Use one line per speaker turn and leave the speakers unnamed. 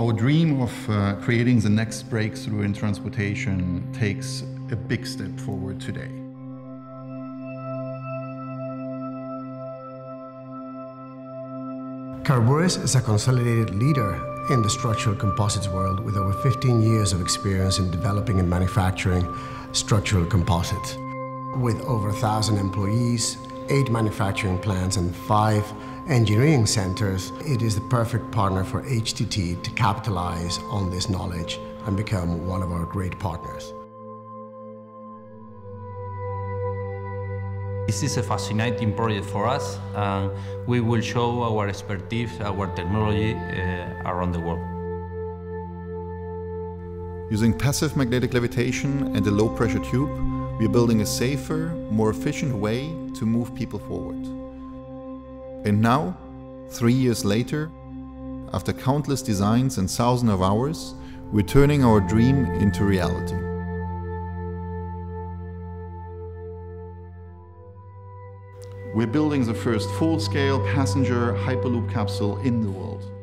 Our dream of uh, creating the next breakthrough in transportation takes a big step forward today.
Carbures is a consolidated leader in the structural composites world with over 15 years of experience in developing and manufacturing structural composites. With over 1,000 employees, eight manufacturing plants and five engineering centers, it is the perfect partner for HTT to capitalize on this knowledge and become one of our great partners.
This is a fascinating project for us and we will show our expertise, our technology uh, around the world.
Using passive magnetic levitation and a low pressure tube, we are building a safer, more efficient way to move people forward. And now, three years later, after countless designs and thousands of hours, we're turning our dream into reality. We're building the first full-scale passenger Hyperloop capsule in the world.